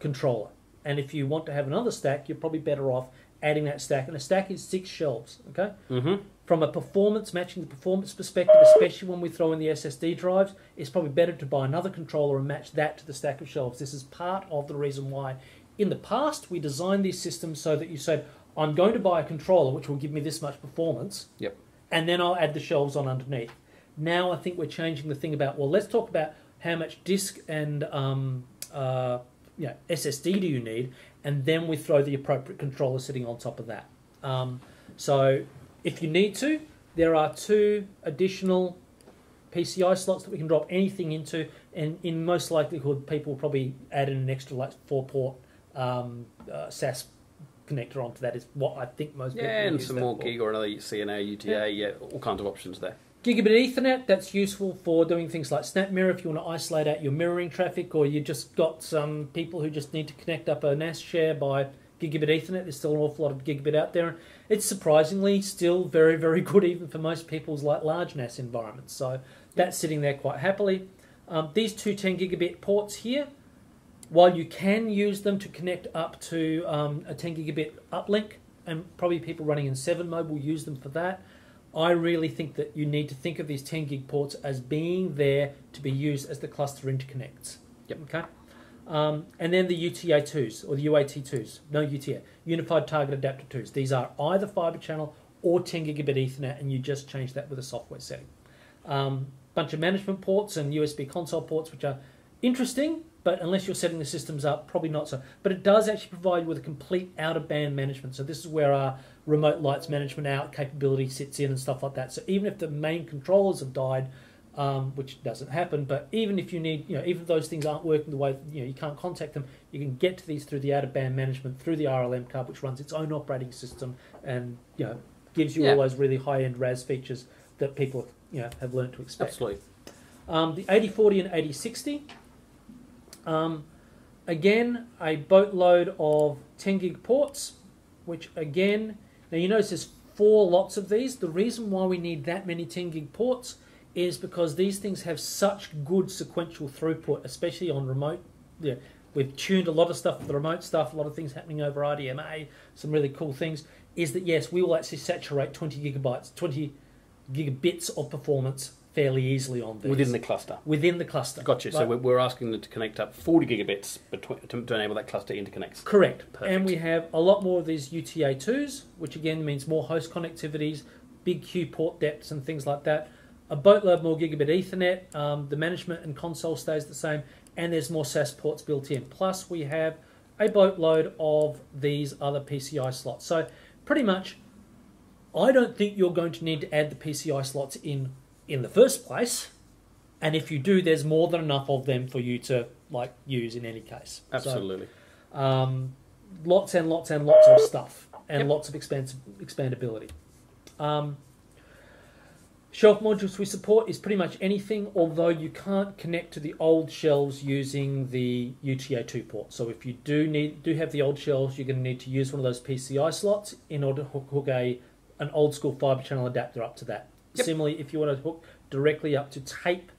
controller. And if you want to have another stack, you're probably better off adding that stack. And a stack is six shelves. Okay Mm-hmm. from a performance matching the performance perspective, especially when we throw in the SSD drives, it's probably better to buy another controller and match that to the stack of shelves. This is part of the reason why, in the past, we designed these systems so that you said, "I'm going to buy a controller which will give me this much performance," Yep. and then I'll add the shelves on underneath. Now I think we're changing the thing about well, let's talk about how much disk and um, uh, you know, SSD do you need, and then we throw the appropriate controller sitting on top of that. Um, so if you need to, there are two additional PCI slots that we can drop anything into, and in most likelihood, people will probably add in an extra like four port um, uh, SAS connector onto that. Is what I think most people Yeah, and some more for. gig or another CNA, UTA, yeah. all kinds of options there. Gigabit Ethernet, that's useful for doing things like SnapMirror if you want to isolate out your mirroring traffic, or you just got some people who just need to connect up a NAS share by Gigabit Ethernet. There's still an awful lot of gigabit out there. It's surprisingly still very, very good, even for most people's like large NAS environments. So that's sitting there quite happily. Um, these two 10 gigabit ports here, while you can use them to connect up to um, a 10 gigabit uplink, and probably people running in 7 mode will use them for that. I really think that you need to think of these 10 gig ports as being there to be used as the cluster interconnects. Yep. Okay. Um, and then the UTA2s or the UAT2s, no UTA, Unified Target Adapter 2s. These are either fiber channel or 10 gigabit Ethernet, and you just change that with a software setting. Um, bunch of management ports and USB console ports, which are interesting, but unless you're setting the systems up, probably not so. But it does actually provide you with a complete out of band management. So this is where our remote lights management out capability sits in and stuff like that. So even if the main controllers have died, um, which doesn't happen, but even if you need, you know, even if those things aren't working the way, you know, you can't contact them, you can get to these through the out of band management, through the RLM card, which runs its own operating system and, you know, gives you Yeah. all those really high end RAS features that people, you know, have learned to expect. Absolutely. Um, the 8040 and 8060. Um, again, a boatload of 10 gig ports, which again, now you notice there's four lots of these. The reason why we need that many 10 gig ports is because these things have such good sequential throughput, especially on remote. Yeah, we've tuned a lot of stuff for the remote stuff, a lot of things happening over RDMA, some really cool things. Is that yes, we will actually saturate 20 gigabytes, 20 gigabits of performance fairly easily on these Within the cluster. within the cluster. Gotcha. So Like- we're, we're asking them to connect up 40 gigabits between, to, to enable that cluster interconnects. Correct. Perfect. And we have a lot more of these UTA2s, which again means more host connectivities, big queue port depths, and things like that. A boatload more gigabit Ethernet. Um, the management and console stays the same, and there's more SAS ports built in. Plus, we have a boatload of these other PCI slots. So, pretty much, I don't think you're going to need to add the PCI slots in in the first place. And if you do, there's more than enough of them for you to like use in any case. So, Absolutely. um, lots and lots and lots of stuff and Yep. lots of expans- expandability. Um, shelf modules we support is pretty much anything, although you can't connect to the old shelves using the UTA2 port. So if you do need do have the old shelves, you're going to need to use one of those PCI slots in order to hook, hook a an old school fiber channel adapter up to that. Yep. Similarly, if you want to hook directly up to tape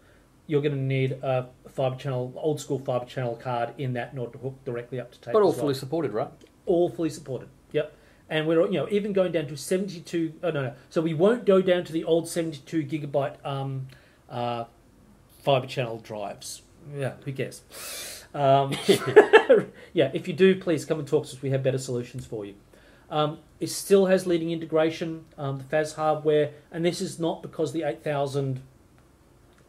you're going to need a fiber channel, old school fiber channel card in that in order to hook directly up to tape. But all well. fully supported, right? all fully supported. Yep. And we're you know even going down to 72. Oh no, no. So we won't go down to the old 72 gigabyte um, uh, fiber channel drives. Yeah, who cares? Um, yeah, if you do, please come and talk to us. We have better solutions for you. Um, it still has leading integration, um, the FAS hardware, and this is not because the 8000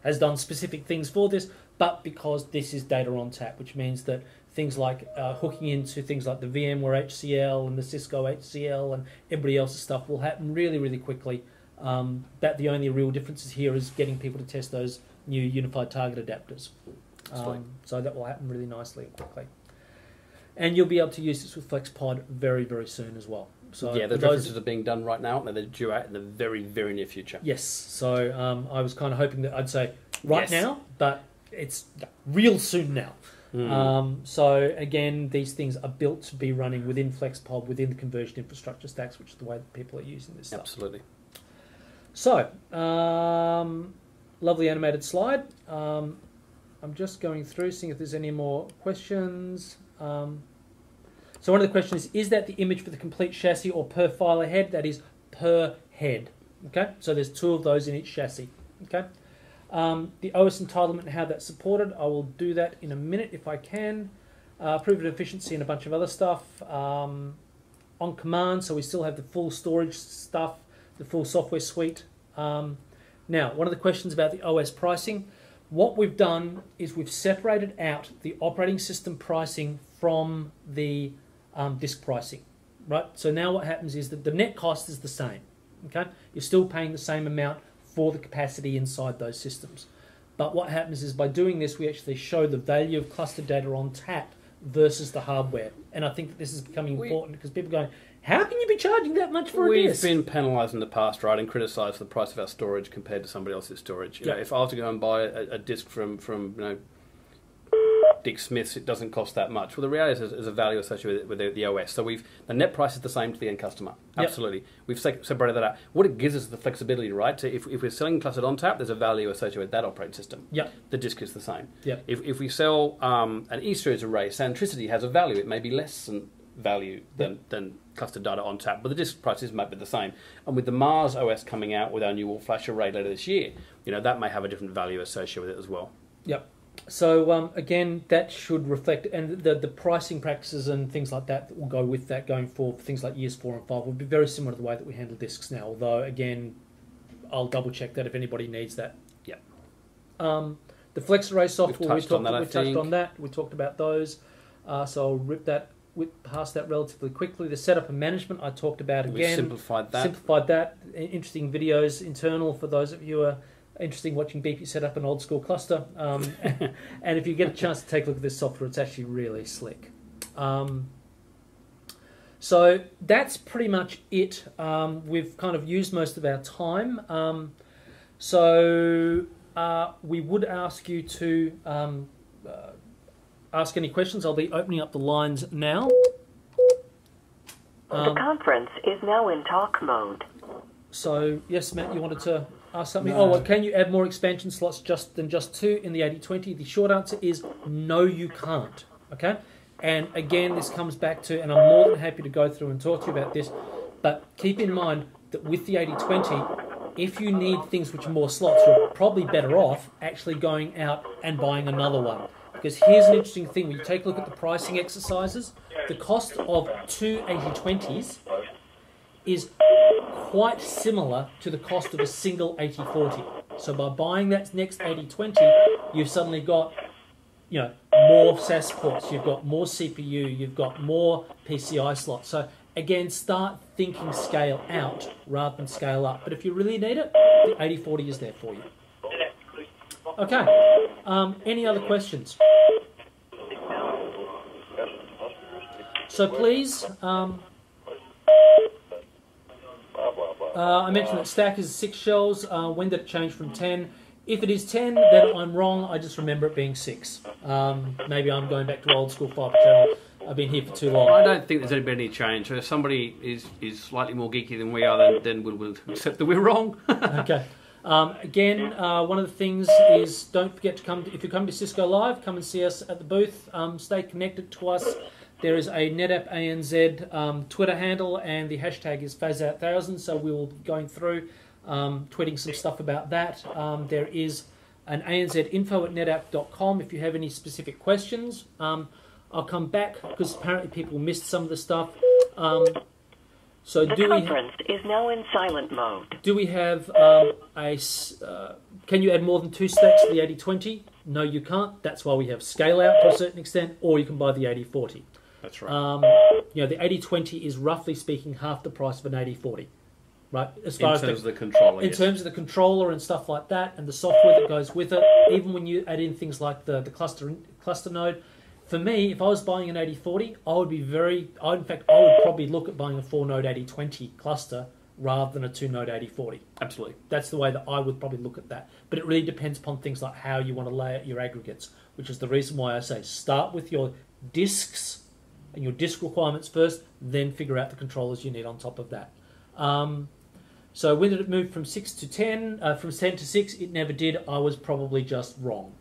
has done specific things for this, but because this is Data ONTAP, which means that things like uh, hooking into things like the VMware HCL and the Cisco HCL and everybody else's stuff will happen really, really quickly. Um, that the only real differences here is getting people to test those new unified target adapters. Um, so that will happen really nicely and quickly. And you'll be able to use this with FlexPod very, very soon as well. So yeah, the references are being done right now, and they're due out in the very, very near future. Yes. So um, I was kind of hoping that I'd say right Yes. now, but it's real soon now. Mm. Um, so again, these things are built to be running within FlexPod, within the conversion infrastructure stacks, which is the way that people are using this stuff. Absolutely. So, um, lovely animated slide. Um, I'm just going through, seeing if there's any more questions. Um, so one of the questions is, is that the image for the complete chassis or per file head? That is per head. Okay, so there's two of those in each chassis. Okay, um, the OS entitlement and how that's supported. I will do that in a minute if I can. Uh, proven efficiency and a bunch of other stuff. Um, on command, so we still have the full storage stuff, the full software suite. Um, now, one of the questions about the OS pricing. What we've done is we've separated out the operating system pricing from the um, disk pricing, right? So now what happens is that the net cost is the same. Okay, you're still paying the same amount for the capacity inside those systems. But what happens is by doing this, we actually show the value of cluster Data ONTAP versus the hardware. And I think that this is becoming We- important because people are going, how can you be charging that much for a We've disk? been penalised in the past, right, and criticised for the price of our storage compared to somebody else's storage. You know, Yeah. if I was to go and buy a, a disc from, from you know Dick Smith's, it doesn't cost that much. Well, the reality is there's, a value associated with, it, with the, the OS. So we've the net price is the same to the end customer. Yep. Absolutely, we've se- separated that out. What it gives us is the flexibility, right? To if, if we're selling clustered ONTAP, there's a value associated with that operating system. Yep. The disk is the same. Yep. If, if we sell um, an E series array, SANtricity has a value. It may be less than value than, than clustered Data ONTAP, but the disk prices might be the same. And with the Mars OS coming out with our new all flash array later this year, you know that may have a different value associated with it as well. Yep. So um, again, that should reflect, and the the pricing practices and things like that that will go with that going forward for things like years four and five will be very similar to the way that we handle discs now. Although again, I'll double check that if anybody needs that. Yep. Um, the FlexArray software we've touched talked on that, we touched on that. We talked about those. Uh, so I'll rip that with, past that relatively quickly. The setup and management I talked about again. Again. simplified that. Simplified that. Interesting videos internal for those of you who are interested in watching BP set up an old school cluster. Um, and if you get a chance to take a look at this software, it's actually really slick. Um, so that's pretty much it. Um, we've kind of used most of our time. Um, so uh, we would ask you to um, uh, ask any questions. I'll be opening up the lines now. The Um, conference is now in talk mode. So yes, Matt, you wanted to ask something. No. Oh, well, can you add more expansion slots just than just two in the 8020? The short answer is no, you can't. Okay, and again, this comes back to, and I'm more than happy to go through and talk to you about this, but keep in mind that with the 8020, if you need things which are more slots, you're probably better off actually going out and buying another one. Because here's an interesting thing: when you take a look at the pricing exercises, the cost of two 8020s is quite similar to the cost of a single 8040. So by buying that next 8020, you've suddenly got, you know, more SAS ports, you've got more CPU, you've got more PCI slots. So again, start thinking scale out rather than scale up. But if you really need it, the 8040 is there for you. Okay. Um, any other questions? So please, um, uh, I mentioned that stack is six shells. Uh, when did it change from ten? If it is ten, then I'm wrong. I just remember it being six. Um, maybe I'm going back to old school fiber channel. I've been here for too long. I don't think there's been any change. So if somebody is, is slightly more geeky than we are, then, then we'll, we'll accept that we're wrong. Okay. Um, again, uh, one of the things is don't forget to come. To, if you come to Cisco Live, come and see us at the booth. Um, stay connected to us. There is a NetApp ANZ um, Twitter handle, and the hashtag is FazOut1000. So we will be going through um, tweeting some stuff about that. Um, there is an ANZ info at netapp.com if you have any specific questions. Um, I'll come back because apparently people missed some of the stuff. Um, so The do we? conference is now in silent mode. Do we have um, a? Uh, can you add more than two stacks to the 8020? No, you can't. That's why we have scale out to a certain extent, or you can buy the 8040. That's right. Um, you know, the 8020 is roughly speaking half the price of an 8040, right? As in far terms as of the, the controller, in yes. terms of the controller and stuff like that, and the software that goes with it, even when you add in things like the the cluster cluster node. For me, if I was buying an 8040, I would be very. I, in fact, I would probably look at buying a four node 8020 cluster rather than a two node 8040 Absolutely. that's the way that I would probably look at that. But it really depends upon things like how you want to lay out your aggregates, which is the reason why I say start with your disks and your disk requirements first, then figure out the controllers you need on top of that. Um, so when did it move from six to ten? Uh, from ten to six, it never did. I was probably just wrong.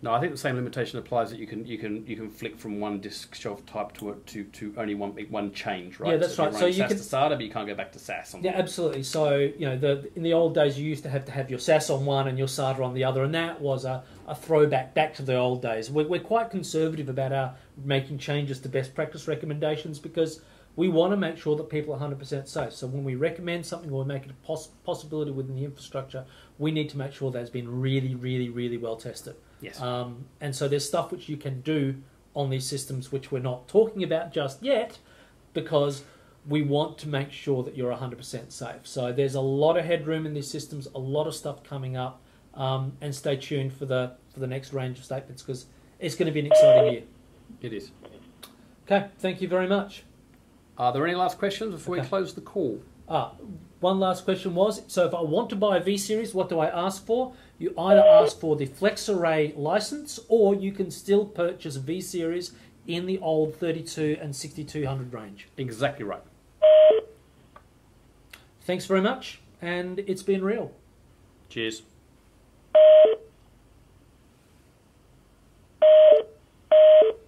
No, I think the same limitation applies that you can you can you can flick from one disk shelf type to a, to to only one one change, right? Yeah, that's so right. So you SAS can- to SATA, but you can't go back to SAS. On Yeah, absolutely. So you know, the in the old days, you used to have to have your SAS on one and your SATA on the other, and that was a, a throwback back to the old days. We're, we're quite conservative about our making changes to best practice recommendations because we want to make sure that people are 100% safe. So when we recommend something or make it a poss- possibility within the infrastructure, we need to make sure that's been really, really, really well tested. Yes. Um, and so there's stuff which you can do on these systems which we're not talking about just yet because we want to make sure that you're 100% safe. So there's a lot of headroom in these systems, a lot of stuff coming up, um, and stay tuned for the for the next range of statements because it's going to be an exciting year. It is. Okay, thank you very much. Are there any last questions before we close the call? Ah, one last question was so if I want to buy a V series, what do I ask for? You either ask for the FlexArray license or you can still purchase a V series in the old 32 and 6200 range. Exactly right. Thanks very much, and it's been real. Cheers. Beep.